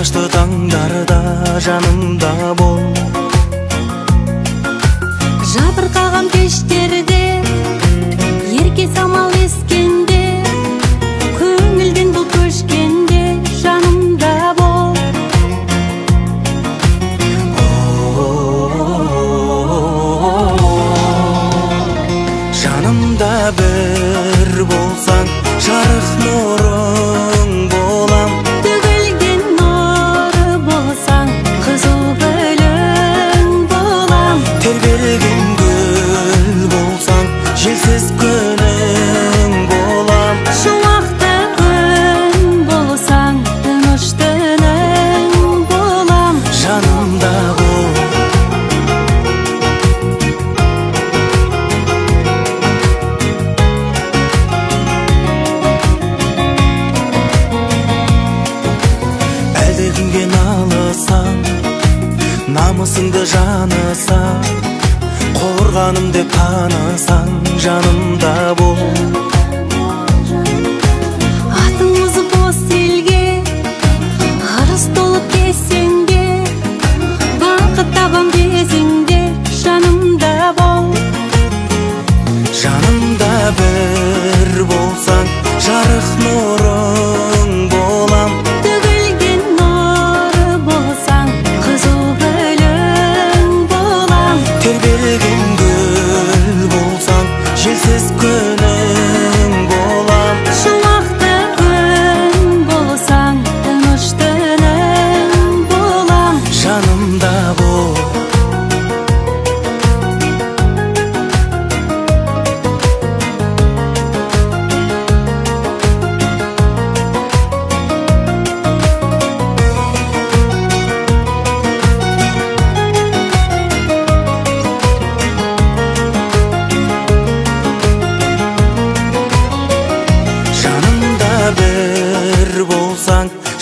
қуанышты таңдарда жанымда бол. намысыңды жаныса қорғаным деп танысаң жанымда бол. берген гүл болсаң желсіз күн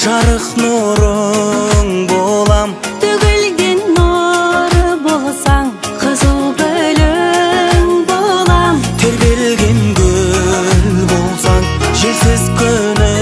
жарық нұрың болам. Түгілген нұры болсаң қызыл гүлің болам. Тербелген гүл болсаң желсіз күні